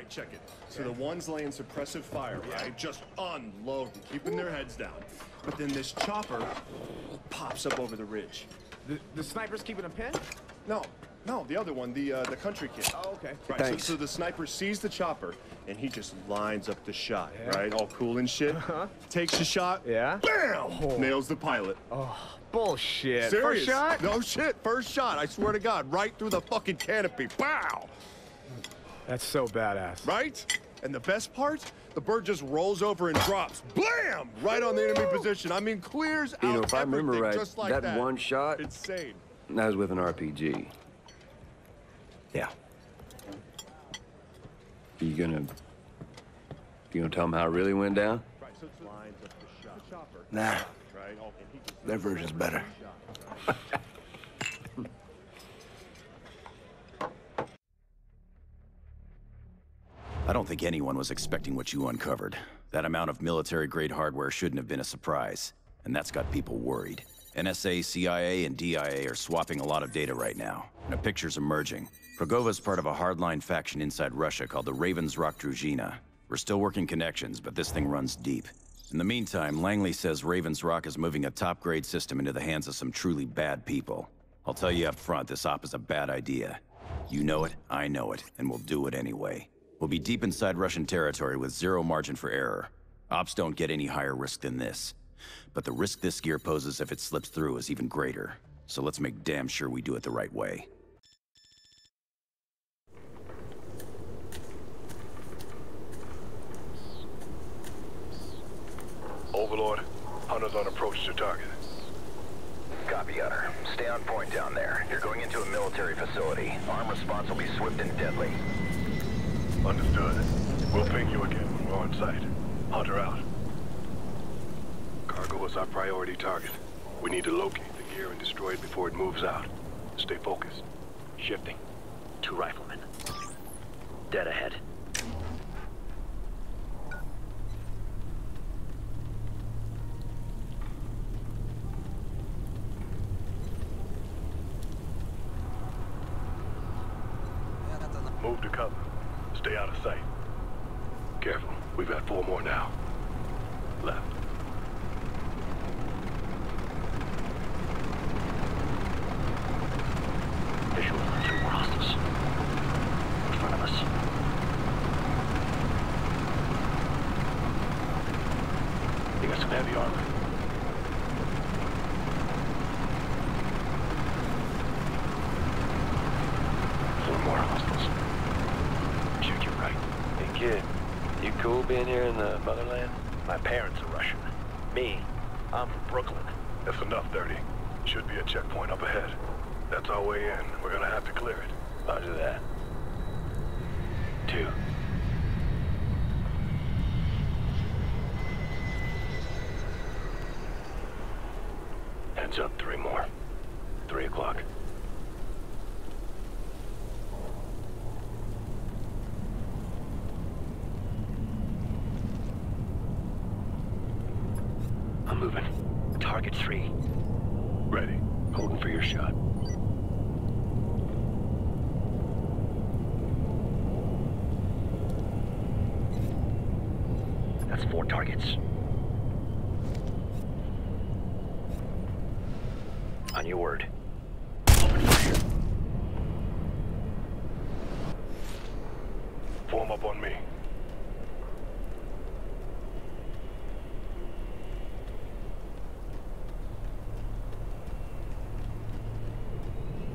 right, check it. So the ones laying suppressive fire, right? Just unloading, keeping their heads down. But then this chopper pops up over the ridge. The, the sniper's keeping a pin? No, no, the other one, the uh, the country kid. Oh, okay. Right, Thanks. So, so the sniper sees the chopper and he just lines up the shot, right? All cool and shit. Huh? Takes the shot. Yeah? Bam! Nails the pilot. Oh, bullshit. Serious? First shot? No shit. First shot. I swear to God, right through the fucking canopy. Pow! That's so badass. Right? And the best part, the bird just rolls over and drops. Blam! Right on the enemy position. I mean, clears out You know, if I remember everything right, just like that that one shot- Insane. That was with an RPG. Yeah. You gonna... You gonna tell them how it really went down? Right, so it's lines up the shot. The chopper, Nah, right? And he just their version's better. I don't think anyone was expecting what you uncovered. That amount of military-grade hardware shouldn't have been a surprise, and that's got people worried. NSA, CIA, and DIA are swapping a lot of data right now, and a picture's emerging. Progova's part of a hardline faction inside Russia called the Ravens Rock Druzhina. We're still working connections, but this thing runs deep. In the meantime, Langley says Ravens Rock is moving a top-grade system into the hands of some truly bad people. I'll tell you up front, this op is a bad idea. You know it, I know it, and we'll do it anyway. We'll be deep inside Russian territory with zero margin for error. Ops don't get any higher risk than this. But the risk this gear poses if it slips through is even greater. So let's make damn sure we do it the right way. Overlord, hunters on approach to target. Copy, Hunter. Stay on point down there. You're going into a military facility. Arm response will be swift and deadly. Understood. We'll ping you again when we're on site. Hunter out. Cargo is our priority target. We need to locate the gear and destroy it before it moves out. Stay focused. Shifting. Two riflemen. Dead ahead. Move to cover. Stay out of sight. Careful. We've got four more now. Left. Visual on three more hostiles. In front of us. They got some heavy armor. Four more hostiles. Check your right. Hey kid, you cool being here in the motherland? My parents are Russian. Me, I'm from Brooklyn. That's enough, 30. Should be a checkpoint up ahead. That's our way in. We're gonna have to clear it. Roger that. Two. Heads up, three more. Three o'clock. Moving. Target three. Ready. Holding for your shot. That's four targets. On your word. Open fire. Form up on me.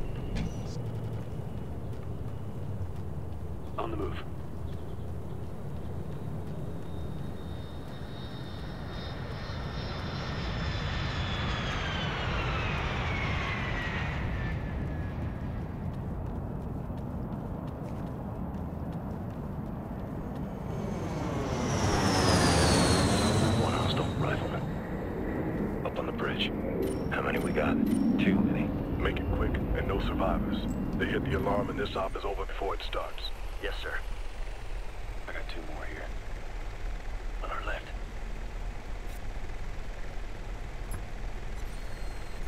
On the move. One hostile rifleman. Up on the bridge. How many we got? Too many. Make it quick and no survivors. They hit the alarm and this op is over before it starts. Yes, sir. I got two more here. On our left.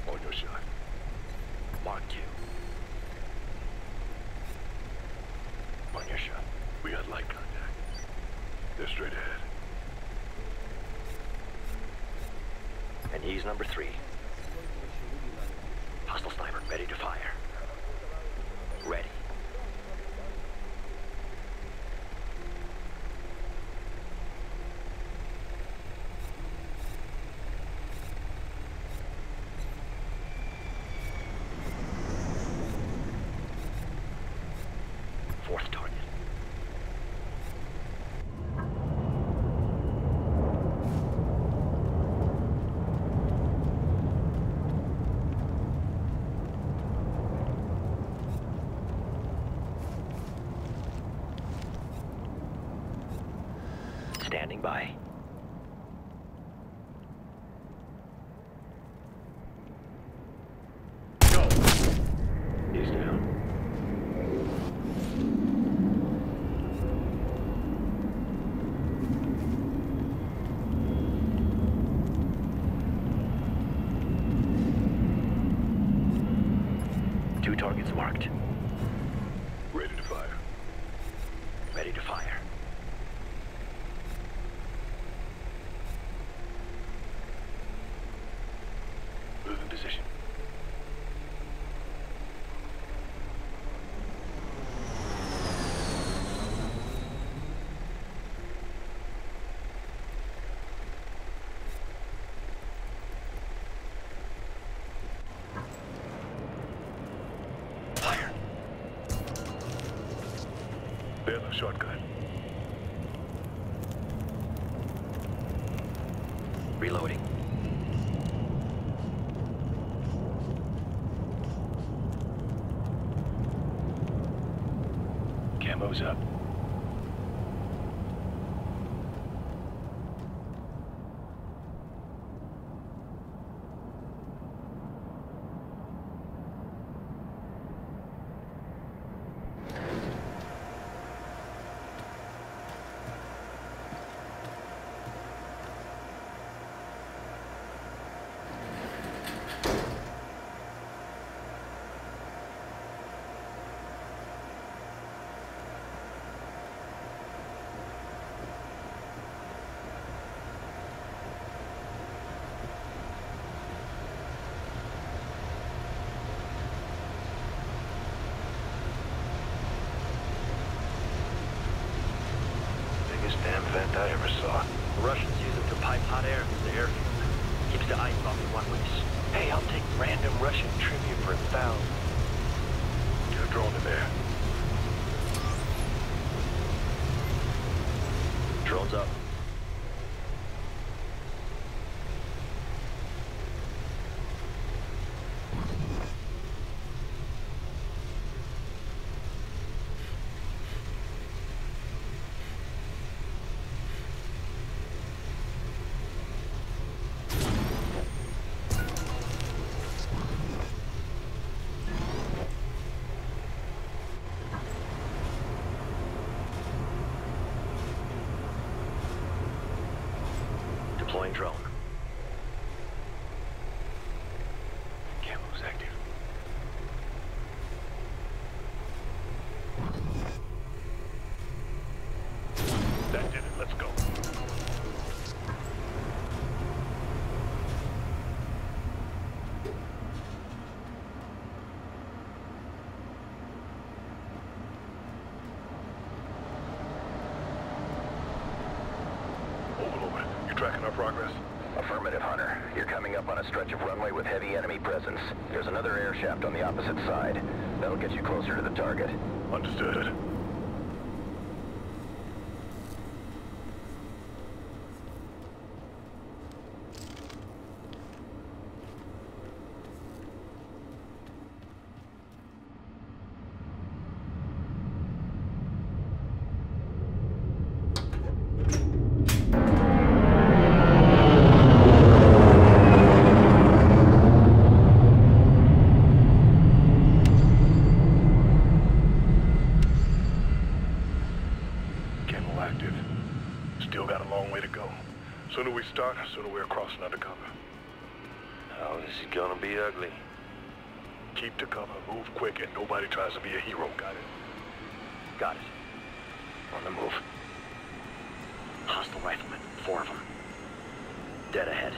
On your shot. Mark two. On your shot. We got light contact. They're straight ahead. And he's number three. Hostile sniper, ready to fire. Ready. Fourth target. Standing by. Two targets marked. Ready to fire. Ready to fire. Move in position. Fire! There's a shotgun. Reloading. Camo's up. Biggest damn vent I ever saw. The Russians use it to pipe hot air through the airfield. Keeps the ice off the one-ways. Hey, I'll take random Russian tribute for a thousand. Get a drone in there. Drones up. Deploying drone. Tracking our progress? Affirmative, Hunter. You're coming up on a stretch of runway with heavy enemy presence. There's another air shaft on the opposite side. That'll get you closer to the target. Understood. Camo active. Still got a long way to go. Sooner we start, sooner we're crossing undercover. Oh, this is gonna be ugly. Keep to cover, move quick, and nobody tries to be a hero. Got it? Got it. on the move. Hostile riflemen, four of them. Dead ahead.